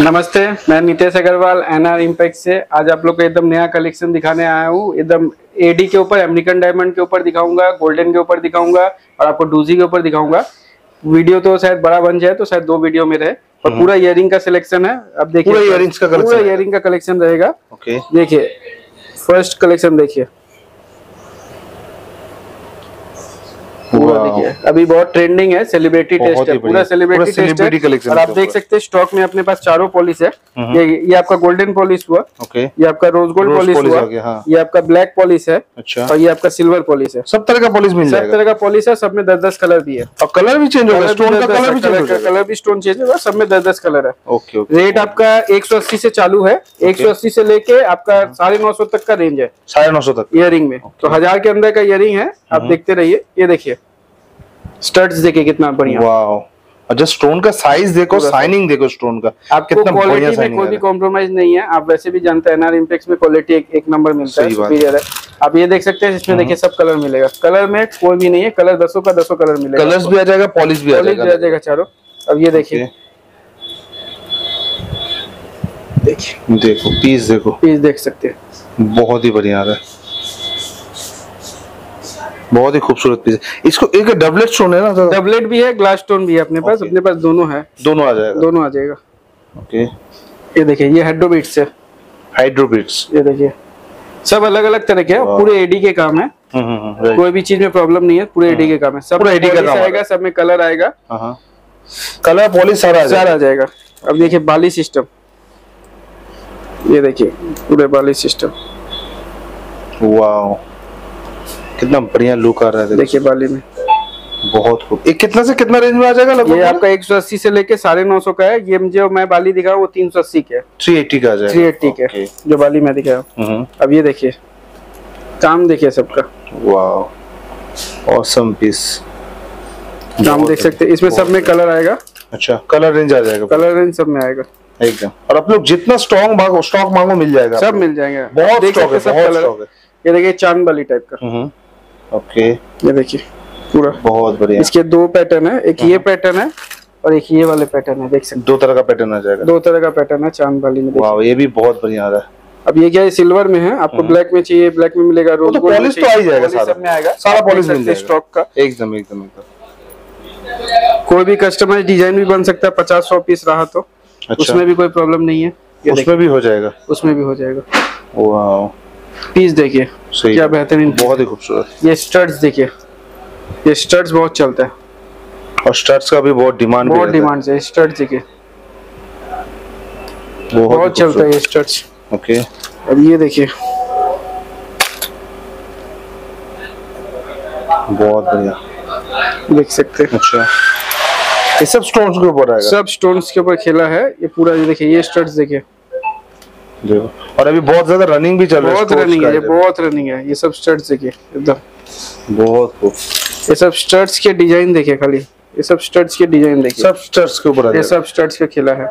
नमस्ते मैं Nitesh Agarwal NR impact से। आज आप लोग को एकदम नया कलेक्शन दिखाने आया हूँ। एकदम एडी के ऊपर अमेरिकन डायमंड के ऊपर दिखाऊँगा गोल्डन के ऊपर दिखाऊँगा और आपको डूजी के ऊपर दिखाऊँगा। वीडियो तो शायद बड़ा बन जाए तो शायद दो वीडियो में रहे। और पूरा इयरिंग का सिलेक्शन है। अब देखिए पूरा earrings का पूरा। इयरिंग का कलेक्शन रहेगा। ओके देखिए फ़र्स्ट कलेक्शन देखिए पूरा Wow. देखिए अभी बहुत ट्रेंडिंग है सेलिब्रिटी टेस्ट है पूरा सेलिब्रिटी टेस्ट है। और आप देख सकते हैं स्टॉक में अपने पास चारों पॉलिश है। हम्म। ये ये आपका गोल्डन पॉलिश हुआ। ये आपका रोज गोल्ड पॉलिश हुआ। हाँ। ये आपका ब्लैक पॉलिश है। अच्छा। और ये आपका सिल्वर पॉलिश है। सब तरह का पॉलिश मिल सब तरह का पॉलिश है सब में दस दस कलर भी है। और कलर भी चेंज होगा स्टोन का कलर भी चेंज कलर भी स्टोन चेंज होगा सब में दस दस कलर है ओके रेट आपका 180 से चालू है। 180 से लेके आपका साढ़े नौ सौ तक का रेंज है। साढ़े तक। इयरिंग में। तो हज़ार के अंदर का इयरिंग है आप देखते रहिए। ये देखिए। स्टड्स देखिए कितना बढ़िया। वाओ। और जस्ट स्टोन का साइज़ देखो शाइनिंग देखो स्टोन का आपको कितना बढ़िया क्वालिटी में कोई भी कॉम्प्रोमाइज नहीं है। आप वैसे भी जानते हैं एनआर इम्पेक्स में क्वालिटी एक, एक नंबर मिलता है सुपीरियर है। आप ये देख सकते हैं इसमें देखिए सब कलर मिलेगा। कलर में कोई भी नहीं है कलर दसों का दसों कलर मिलेगा कलर्स भी आ जाएगा पॉलिश भी आ पॉलिश जाएगा आ जाएगा। चारों। अब ये देखिए। देखिए। देखो पीस देखो। पीस देख सकते हैं। बहुत ही बढ़िया आ रहा है। बहुत ही खूबसूरत पीस है। इसको एक डबलेट स्टोन है ना डबलेट भी है ग्लास स्टोन भी है अपने पास। अपने पास दोनों है। दोनों आ जाएगा। दोनों आ जाएगा। ओके ये देखिए ये हेड्रोबिट्स है। हाइड्रोबिट्स ये देखिए। सब अलग अलग तरह के हैं पूरे एडी के काम है। कोई भी चीज़ में प्रॉब्लम नहीं है पूरे एडी के काम है। सब एडी का काम आएगा सब में कलर आएगा। कलर पॉलिश सारा आ सारा जाएगा। आ जाएगा। अब देखिए बाली सिस्टम ये देखिए पूरे बाली सिस्टम वाओ कितना बढ़िया लुक आ रहा है देखिए बाली में। बहुत खूब। ये कितना से कितना रेंज में आ जाएगा लगभग ये आपका 180 से लेके साढ़े नौ सौ का है। ये जो मैं बाली दिखा वो 380 के है। थ्री एट्टी का आ जाएगा। थ्री एट्टी के जो बाली में दिखाया हम्म। अब ये देखिए काम देखिए सबका। वाओ ऑसम पीस काम देख सकते हैं इसमें सब में कलर आएगा। अच्छा कलर रेंज आ जाएगा। कलर रेंज सब में आएगा। एकदम। और आप लोग जितना स्ट्रॉन्ग मांगो स्टॉक मांगो मिल जाएगा सब मिल जाएँगे। बहुत स्टॉक है बहुत स्टॉक है। ये देखिए चाँद बाली टाइप का। हम्म। ओके। ये देखिए पूरा। बहुत बढ़िया। इसके दो पैटर्न है एक ये पैटर्न है और एक ये वाले पैटर्न है देख सकते दो तरह का पैटर्न आ जाएगा। दो तरह का पैटर्न है चाँद वाली में वाह ये भी बहुत बढ़िया आ रहा है। अब ये क्या है सिल्वर में है आपको ब्लैक में चाहिए ब्लैक में मिलेगा रोज तो polish तो आ ही जाएगा सारा। सब में आएगा। सारा polish मिल जाएगा। स्टॉक का। एकदम एकदम एकदम। कोई भी कस्टमाइज डिज़ाइन भी बन सकता है पचास सौ पीस रहा तो। अच्छा। उसमें भी कोई प्रॉब्लम नहीं है। उसमें भी हो जाएगा। उसमें भी हो जाएगा। वाह पीस देखिए। क्या बेहतरीन। बहुत ही खूबसूरत। ये स्टड्स देखिए। ये स्टड्स बहुत चलता है। और स्टर्ट्स का भी बहुत डिमांड बहुत डिमांड है। स्टड्स देखिए। बहुत चलता है ये स्टड्स ओके अब ये देखिए। बहुत बढ़िया। देख सकते हैं। अच्छा। ये सब स्टोन्स के ऊपर आएगा। सब स्टोन्स के ऊपर खेला है। ये पूरा ये देखिए ये स्टड्स देखिए। और अभी बहुत ज़्यादा रनिंग भी चल रहा है बहुत रनिंग है ये बहुत रनिंग है ये सब स्टड्स देखिए एकदम। बहुत खूब। ये सब स्टड्स के डिज़ाइन देखिए खाली ये सब स्टड्स के डिज़ाइन देखिए। सब स्टर्ट्स के ऊपर ये सब स्टड्स का खेला है।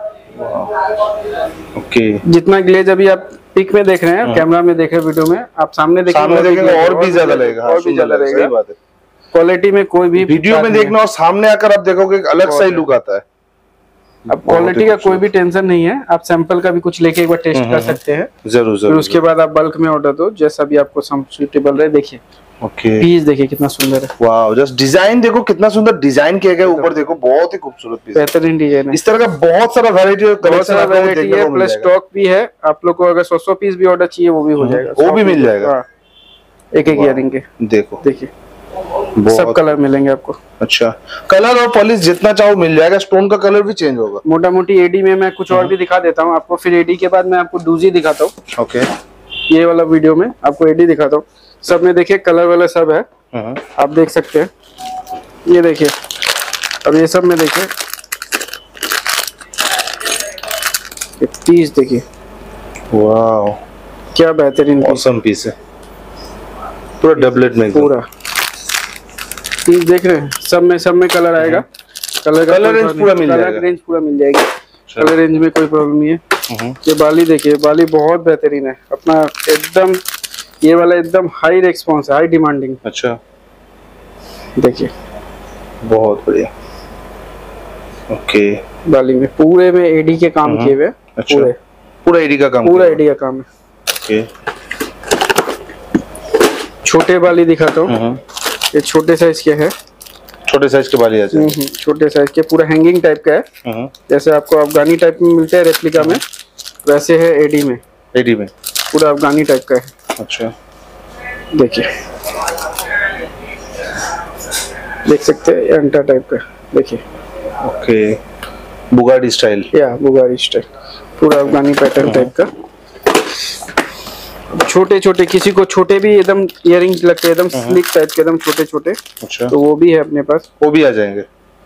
ओके। जितना ग्लेज अभी आप पिक में देख रहे हैं कैमरा में देख रहे वीडियो में आप सामने देखेंगे हाँ। और भी ज़्यादा लगेगा। हाँ, और भी ज़्यादा लगेगा, है। क्वालिटी में कोई भी वीडियो में देखना और सामने आकर आप देखोगे अलग सा ही। लुक आता है। अब क्वालिटी का कोई भी टेंशन नहीं है आप सैंपल का भी कुछ लेके एक बार टेस्ट कर सकते हैं। ज़रूर फिर ज़रूर उसके बाद आप बल्क में ऑर्डर दो जैसा भी आपको सूटेबल रहे देखिए। ओके पीस देखिए कितना सुंदर है। वाओ जस्ट डिज़ाइन देखो कितना सुंदर डिज़ाइन किया गया ऊपर देखो बहुत ही खूबसूरत पीस बेहतरीन डिज़ाइन है। इस तरह का बहुत सारा वैरायटी और बहुत सारा वैरायटी है प्लस स्टॉक भी है। आप लोग को अगर सौ सौ पीस भी ऑर्डर चाहिए वो भी हो जाएगा। वो भी मिल जाएगा। एक एक इयरिंग के। देखो। देखिए। सब कलर मिलेंगे आपको। अच्छा। कलर और पॉलिश जितना चाहो मिल जाएगा स्टोन का कलर भी चेंज होगा। मोटा मोटी एडी में मैं कुछ और भी दिखा देता हूँ। आपको फिर एडी के बाद मैं आपको डूजी दिखाता हूँ। ओके ये वाला वीडियो में आपको एडी दिखाता हूँ। सब में देखिए कलर वाला सब है। हम्म, आप देख सकते हैं। ये देखिए। अब ये सब में देखिए। पीस देखिए। वाओ क्या बेहतरीन पीस है। पूरा डबलेट में पूरा। पीस देख रहे हैं सब में सब में कलर आएगा। कलर का Colour कोई पूरा मिल जाएगा। range पूरा मिल जाएगी। कलर रेंज में कोई प्रॉब्लम नहीं है। हम्म, ये बाली देखिए बाली बहुत बेहतरीन है। अपना एकदम ये वाला एकदम हाई रिस्पॉन्स है हाई डिमांडिंग अच्छा। देखिए। बहुत बढ़िया। ओके। बाली में पूरे में एडी के काम किए हुए अच्छा। पूरे। पूरा एडी का काम पूरा एडी का काम है। ओके। छोटे बाली दिखाता हूँ। हम्म, ये छोटे साइज़ के है। छोटे साइज़ के बाली आ जाए हम्म, छोटे साइज़ के पूरा हैंगिंग टाइप का है। हम्म, जैसे आपको अफगानी टाइप में मिलते हैं रेप्लिका में वैसे है एडी में। एडी में? पूरा अफगानी टाइप का है। अच्छा। देखिए। देख सकते हैं अंटा टाइप का देखिए। ओके बुगाडी स्टाइल या बुगारी स्टाइल पूरा अफगानी पैटर्न टाइप का। छोटे छोटे किसी को छोटे भी एकदम इयरिंग लगते हैं एकदम स्लिक टाइप के एकदम छोटे छोटे अच्छा। तो वो भी है अपने पास। वो भी आ जाएँगे।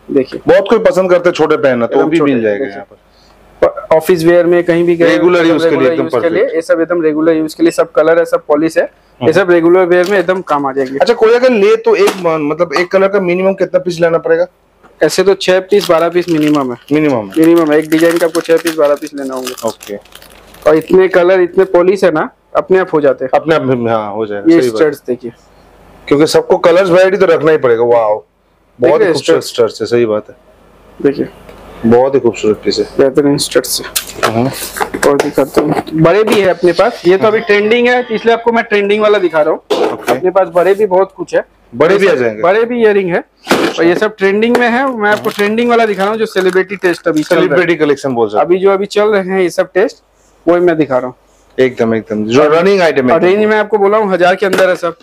देखिए। बहुत कोई पसंद करते हैं छोटे पहनना तो वो भी मिल जाएगा यहाँ पर। ऑफ़िस वेयर में कहीं भी Regular मतलब के लिए एकदम के लिए ये सब एकदम रेगुलर यूज़ के लिए सब कलर है सब पॉलिश है ये सब रेगुलर वेयर में एकदम काम आ जाएँगे। अच्छा कोई अगर ले तो एक मतलब एक कलर का मिनिमम कितना पीस लेना पड़ेगा? ऐसे तो छह पीस बारह पीस मिनिमम है। मिनिमम मिनिमम है। एक डिज़ाइन का आपको छह पीस बारह पीस लेना होंगे। ओके और इतने कलर इतने पॉलिश है ना अपने आप हो जाते हैं। अपने आप हाँ हो जाएगा ये देखिए। क्योंकि सबको कलर्स वैरायटी तो रखना ही पड़ेगा वाह बहुत ही खूबसूरत स्टर्स है सही बात है। देखिए। बहुत ही खूबसूरत पीस है। बेहतरीन स्टर्ट्स है। हम्म, और दिखाता हूँ। बड़े भी है अपने पास। ये तो अभी ट्रेंडिंग है तो इसलिए आपको मैं ट्रेंडिंग वाला दिखा रहा हूँ। अपने पास बड़े भी बहुत कुछ है। बड़े भी आ जाएँगे। बड़े भी इयरिंग है। और ये सब ट्रेंडिंग में है। मैं आपको ट्रेंडिंग वाला दिखा रहा हूँ जो सेलिब्रिटी टेस्ट अभी सेलिब्रिटी कलेक्शन बोल अभी जो अभी चल रहे हैं ये सब टेस्ट वही मैं दिखा रहा हैं। एकदम एकदम। जो रनिंग आइटम है। रेंज में आपको बोला हूँ हज़ार के अंदर है सब।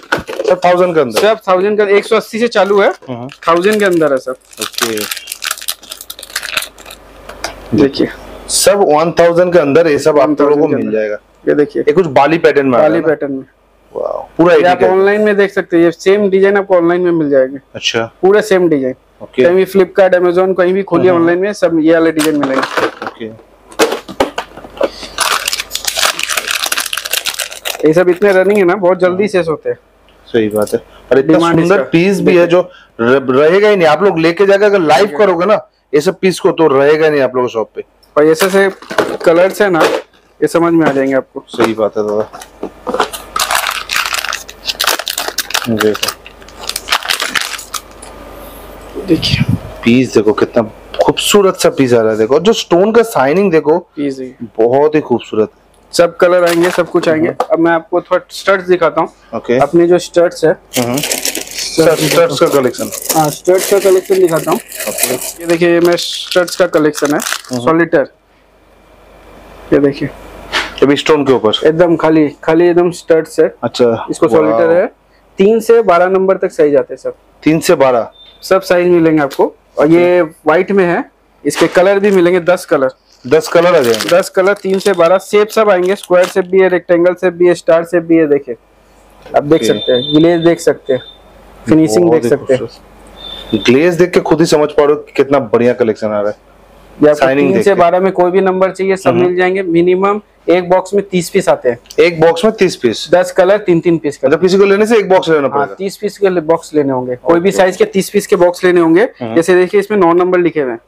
सब थाउज़ेंड के अंदर। सब थाउज़ेंड का एक सौ अस्सी से चालू है। थाउज़ेंड के अंदर है सब। ओके देखिए। सब वन थाउज़ेंड के अंदर ये सब आप लोगों को मिल जाएगा। ये देखिए। ये कुछ बाली पैटर्न में है ना? पैटर्न में। पूरा आप ऑनलाइन में देख सकते हैं। ये सेम डिज़ाइन आपको ऑनलाइन में मिल जाएगा। अच्छा। पूरा सेम डिज़ाइन ओके कहीं भी फ्लिपकार्ट अमेजोन कहीं भी खोलिए ऑनलाइन में सब ये वाले डिज़ाइन मिलेंगे। ओके ये सब इतने रनिंग है ना बहुत जल्दी सेस होते हैं। सही बात है। और इतना सुंदर पीस भी है जो रहेगा ही नहीं। आप लोग लेके जाकर अगर लाइव करोगे ना ये सब पीस को तो रहेगा ही नहीं आप लोग शॉप पे। और ऐसे से कलर्स है ना ये समझ में आ जाएँगे आपको। सही बात है दादा। देखो देखिए। पीस देखो कितना खूबसूरत सा पीस आ रहा है देखो। और जो स्टोन का साइनिंग देखो बहुत ही खूबसूरत। सब कलर आएँगे सब कुछ आएँगे। अब मैं आपको थोड़ा स्टर्ट्स दिखाता हूँ। ओके अपने जो स्टर्ट्स है। स्टर्ट्स का कलेक्शन हाँ स्टर्ट्स का कलेक्शन दिखाता हूँ। ये देखिए ये मैं स्टर्ट्स का कलेक्शन है। सॉलिटर ये देखिए। स्टोन के ऊपर। एकदम खाली खाली एकदम स्टर्ट्स है। अच्छा इसको सॉलिटर है। तीन से बारह नंबर तक साइज़ आते हैं सब। तीन से बारह? सब साइज़ मिलेंगे आपको। और ये व्हाइट में है। इसके कलर भी मिलेंगे दस कलर दस कलर आ जाएँगे। दस कलर तीन से बारह शेप सब आएँगे। स्क्वायर शेप भी है रेक्टेंगल शेप भी है स्टार शेप भी है देखिए। आप देख सकते हैं ग्लेज देख सकते हैं फिनिशिंग देख सकते हैं। ग्लेज देख के खुद ही समझ पा रहे हो कितना बढ़िया कलेक्शन आ रहा है। तीन से बारह में कोई भी नंबर चाहिए सब मिल जाएँगे। मिनिमम एक बॉक्स में तीस पीस आते हैं। एक बॉक्स में तीस पीस दस कलर तीन तीन पीस का मतलब किसी को लेने से एक बॉक्स लेना हाँ पड़ेगा तीस पीस के बॉक्स लेने होंगे। कोई भी साइज़ के तीस पीस के बॉक्स लेने होंगे। जैसे देखिए इसमें नौ नंबर लिखे हुए हैं।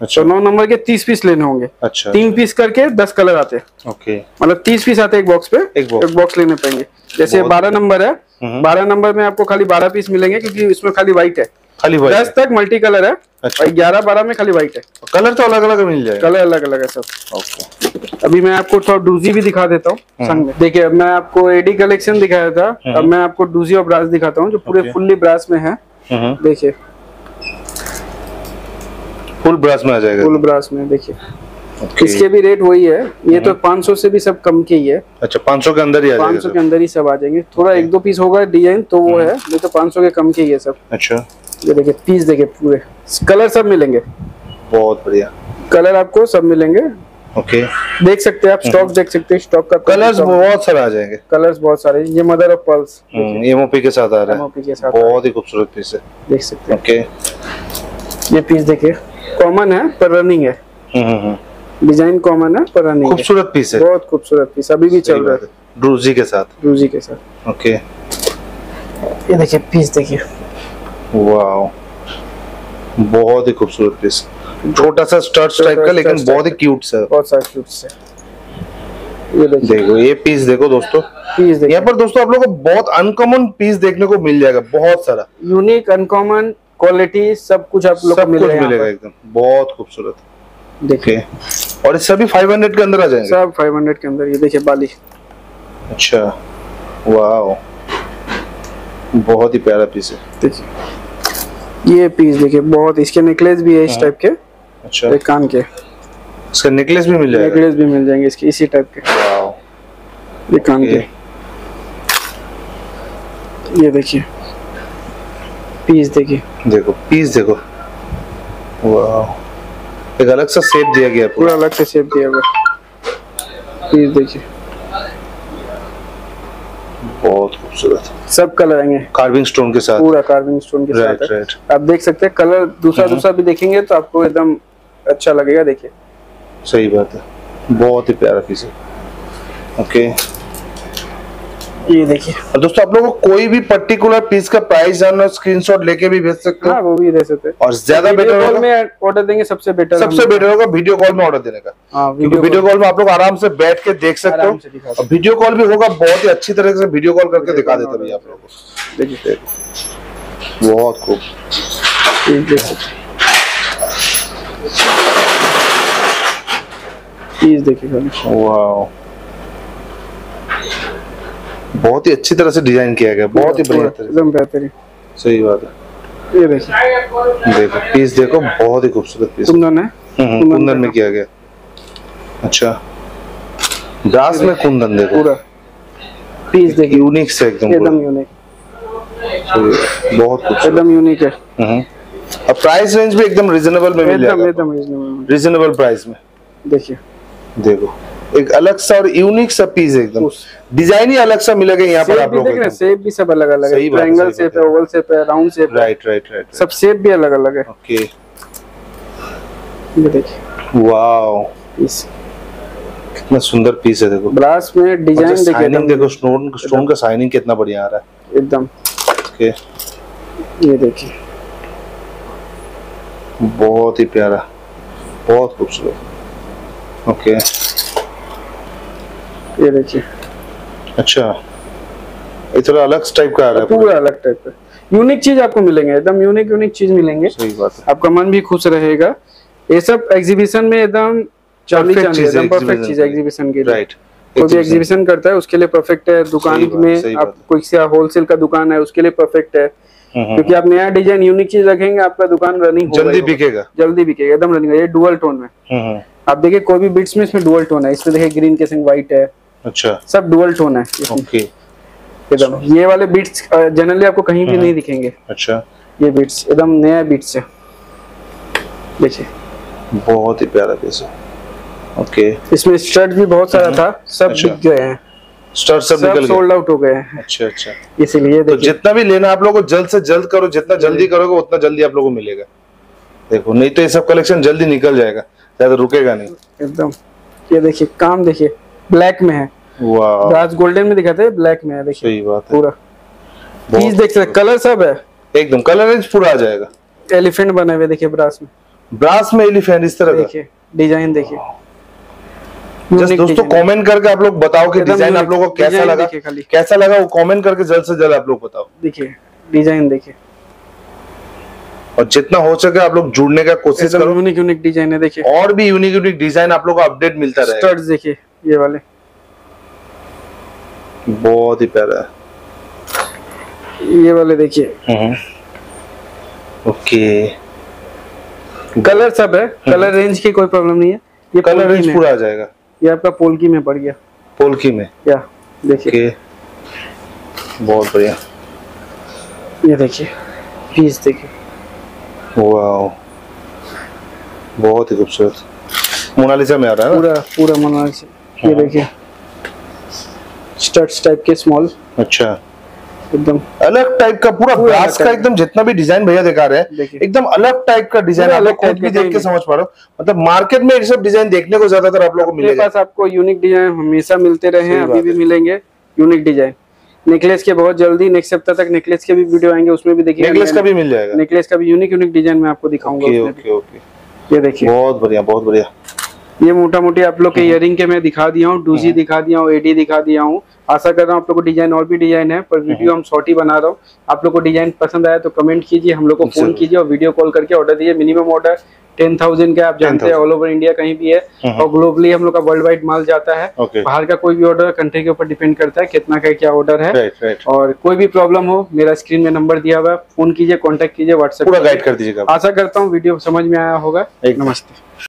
अच्छा। तो नौ नंबर के तीस पीस लेने होंगे। अच्छा तीन पीस करके दस कलर आते हैं। ओके। मतलब तीस पीस आते हैं एक बॉक्स पे एक box। एक बॉक्स लेने पड़ेंगे। जैसे बारह नंबर है हम्म। बारह नंबर में आपको खाली बारह पीस मिलेंगे क्योंकि इसमें खाली व्हाइट है। खाली दस तक मल्टी कलर है। अच्छा। ग्यारह बारह में खाली व्हाइट है। कलर तो अलग अलग मिल जाएगा। कलर अलग अलग है सब। ओके। अभी मैं आपको थोड़ा डूजी भी दिखा देता हूँ संग में। देखिए अब मैं आपको एडी कलेक्शन दिखाया था। अब मैं आपको डूजी और ब्रास दिखाता हूँ जो पूरे फुल्ली ब्रास में है। देखिए। फुल ब्रास में आ जाएगा। फुल ब्रास में देखिए। Okay. इसके भी रेट वही है। ये तो 500 से भी सब कम के ही है। अच्छा 500 के अंदर ही आ जाएगा 500 के। अंदर ही सब आ जाएँगे। थोड़ा एक दो पीस होगा डिज़ाइन तो वो है नहीं तो 500 के कम के ही है सब। अच्छा। ये देखिए पीस देखिए पूरे। कलर सब मिलेंगे। बहुत बढ़िया। कलर आपको सब मिलेंगे। Okay okay. देख सकते हैं आप स्टॉक देख सकते हैं स्टॉक का कलर्स बहुत सारे आ जाएँगे। कलर्स बहुत सारे ये मदर ऑफ़ पल्स एमओपी के साथ आ रहा है। एमओपी के साथ बहुत ही। खूबसूरत पीस है। देख सकते हैं। ओके ये पीस देखिए। कॉमन है पर रनिंग है। डिज़ाइन कॉमन है पर रनिंग खूबसूरत पीस है। बहुत खूबसूरत पीस अभी भी चल रहा है। ड्रूजी के साथ। रूजी के साथ। ओके ये देखिए पीस देखिए। वाओ बहुत ही खूबसूरत पीस छोटा सा स्टर्च टाइप का लेकिन बहुत ही क्यूट सा बहुत सारे क्यूट्स है ये देखो ये पीस देखो दोस्तों। पीस देखिए। यहाँ पर दोस्तों आप लोगों को बहुत अनकॉमन पीस देखने को मिल जाएगा बहुत सारा। यूनिक अनकॉमन क्वालिटी सब कुछ आप लोग को सब कुछ मिलेगा। एकदम बहुत खूबसूरत। देखिए। और ये सभी 500 के अंदर आ जाएँगे? सब 500 के अंदर ये देखिए बाली। अच्छा। वाह बहुत ही प्यारा पीस है। देखिए। ये पीस देखिए बहुत इसके नेकलेस भी है इस हाँ। टाइप के। अच्छा। एक कान के। इसका नेकलेस भी मिल जाएगा? नेकलेस भी मिल जाएँगे इसके इसी टाइप के। वाह ये कान के। ये देखिए। पीस देखिए। देखो पीस देखो। वाह एक अलग सा शेप दिया गया पूरा। अलग से शेप दिया हुआ पीस देखिए। बहुत खूबसूरत। सब कलर आएँगे। कार्विंग स्टोन के साथ। पूरा कार्विंग स्टोन के राइट साथ है। राइट आप देख सकते हैं कलर दूसरा हम्म। दूसरा भी देखेंगे तो आपको एकदम अच्छा लगेगा देखिए। सही बात है। बहुत ही प्यारा पीस है। ओके ये देखिए। और दोस्तों आप लोगों को कोई भी पर्टिकुलर पीस का प्राइस जानना स्क्रीनशॉट लेके भी भेज सकते हाँ। वो भी दे सकते हैं। और ज़्यादा बेटर कॉल में ऑर्डर देंगे सबसे बेटर सबसे बेटर होगा वीडियो कॉल में ऑर्डर देने का। हाँ वीडियो वीडियो कॉल में आप लोग आराम से बैठ के देख सकते हो। और वीडियो कॉल भी होगा बहुत ही अच्छी तरह से वीडियो कॉल करके दिखा देते भैया आप लोगों को। देखिए बहुत खूब। देखिए। वाह बहुत ही अच्छी तरह से डिज़ाइन किया गया बहुत ही बढ़िया एकदम बेहतरीन। सही बात है। ये देखिए। देखो पीस देखो बहुत ही खूबसूरत पीस कुंदन है? हम्म, कुंदन कुंदन में किया गया। अच्छा। ब्रास में कुंदन देखो। पूरा। पीस देखिए। यूनिक से एकदम एकदम यूनिक बहुत खूबसूरत। एकदम यूनिक है। हम्म। और प्राइस रेंज भी एकदम रिजनेबल में मिल जाएगा। एकदम रीजनेबल रिजनेबल प्राइस में। देखिए। देखो। एक अलग सा और यूनिक सा पीस एकदम। डिज़ाइन ही अलग सा मिलेगा यहाँ पर आप लोगों हैं शेप भी सब अलग अलग है ट्रायंगल बात है। ओवल शेप है राउंड है। राइट राइट राइट सब शेप भी अलग अलग है। ओके ये देखिए। वाओ कितना सुंदर पीस है देखो। ब्रास में डिज़ाइन देखिए शाइनिंग देखो स्टोन स्टोन का शाइनिंग कितना बढ़िया आ रहा है। एकदम। ओके ये देखिए। बहुत ही प्यारा बहुत खूबसूरत। ओके ये देखिए। अच्छा। ये थोड़ा अलग टाइप का आ रहा है पूरा अलग टाइप का। यूनिक चीज़ आपको मिलेंगे एकदम यूनिक यूनिक चीज़ मिलेंगे। सही बात है। आपका मन भी खुश रहेगा। ये सब एग्जीबिशन में एकदम चांदी चांदी एकदम परफेक्ट चीज़ है एग्जीबिशन के लिए। राइट कोई भी एग्जीबिशन करता है उसके लिए परफेक्ट है। दुकान में आप कोई सा होलसेल का दुकान है उसके लिए परफेक्ट है। क्योंकि आप नया डिज़ाइन यूनिक चीज़ रखेंगे आपका दुकान रनिंग जल्दी बिकेगा। जल्दी बिकेगा एकदम रनिंग ये डुअल टोन में। हम्म, हम्म, आप देखिए कोई भी बिट्स में इसमें डुअल टोन है इसमें देखिए ग्रीन केसिंग व्हाइट है। अच्छा। सब डुअल टोन है। ओके एकदम ये वाले बीट्स जनरली आपको कहीं भी नहीं दिखेंगे। अच्छा। ये बीट्स एकदम नया बीट्स है। देखिए। बहुत ही प्यारा पीस है। ओके इसमें स्टड भी बहुत सारा था सब अच्छा। बिक गए हैं। स्टार सब निकल गया सोल्ड आउट हो गए हैं। अच्छा अच्छा। इसीलिए तो जितना भी लेना आप लोगों को जल्द से जल्द करो जितना जल्दी करोगे उतना जल्दी आप लोगों को मिलेगा। देखो नहीं तो ये सब कलेक्शन जल्दी निकल जाएगा ज़्यादा रुकेगा नहीं। एकदम। ये देखिए काम देखिए। ब्लैक में है। राज गोल्डन में दिखाते हैं ब्लैक में है देखिए। सही बात है। पूरा। पीस देख सकते कलर सब है। एकदम कलर रेंज पूरा आ जाएगा। एलिफेंट बने हुए देखिए ब्रास में। ब्रास में एलिफेंट इस तरह देखिए डिज़ाइन देखिए। जस्ट दोस्तों कमेंट करके आप लोग बताओ कि डिज़ाइन आप लोगों को कैसा लगा। कैसा लगा वो कमेंट करके जल्द से जल्द आप लोग बताओ। देखिए डिज़ाइन देखिए। और जितना हो सके आप लोग जुड़ने का कोशिश करो। यूनिक यूनिक डिज़ाइन है देखिए। और भी यूनिक यूनिक डिज़ाइन आप लोग को अपडेट मिलता रहेगा। स्टड्स देखिए। ये वाले। बहुत ही प्यारा ये वाले देखिए। ओके। कलर सब है। कलर रेंज की कोई प्रॉब्लम नहीं है। ये कलर रेंज पूरा आ जाएगा। ये आपका पोल्की में पड़ गया। पोल्की में। या देखिए। बहुत बढ़िया। ये देखिए। पीस देखिए। वाओ। बहुत ही खूबसूरत। मोनालिसा में आ रहा है पूरा पूरा मना से ये हाँ। देखिए। स्टड्स टाइप के स्मॉल अच्छा। एकदम। अलग टाइप का पूरा ब्रास का एकदम जितना भी डिज़ाइन भैया दिखा रहे हैं एकदम अलग टाइप का डिज़ाइन आप अलग लोग खुद भी देख के समझ पा रहे हो। मतलब मार्केट में ये सब डिज़ाइन देखने को ज़्यादातर आप लोगों को मेरे मिलेगा। पास आपको यूनिक डिज़ाइन हमेशा मिलते रहे हैं अभी भी मिलेंगे। यूनिक डिज़ाइन नेकलेस के बहुत जल्दी नेक्स्ट सप्ताह तक नेकलेस के भी वीडियो आएँगे उसमें भी देखिए नेकलेस का भी मिल जाएगा। नेकलेस का भी यूनिक यूनिक डिज़ाइन मैं आपको दिखाऊँगा ओके ओके ये देखिए। बहुत बढ़िया बहुत बढ़िया। ये मोटा मोटी आप लोग के इयरिंग के मैं दिखा दिया हूँ डूजी दिखा दिया हूँ एडी दिखा दिया हूँ। आशा कर रहा हूँ आप लोग को डिज़ाइन और भी डिज़ाइन है पर वीडियो हम शॉर्ट ही बना रहा हूँ। आप लोग को डिज़ाइन पसंद आया तो कमेंट कीजिए हम लोग को फ़ोन कीजिए और वीडियो कॉल करके ऑर्डर दीजिए। मिनिमम ऑर्डर टेन थाउज़ेंड का आप जानते हैं ऑल ओवर इंडिया कहीं भी है हम्म। और ग्लोबली हम लोग का वर्ल्ड वाइड माल जाता है। बाहर का कोई भी ऑर्डर कंट्री के ऊपर डिपेंड करता है कितना का क्या ऑर्डर है। राइट राइट और कोई भी प्रॉब्लम हो मेरा स्क्रीन में नंबर दिया हुआ है फ़ोन कीजिए कांटेक्ट कीजिए व्हाट्सएप पूरा गाइड कर दीजिएगा। आशा करता हूँ वीडियो समझ में आया होगा। नमस्ते।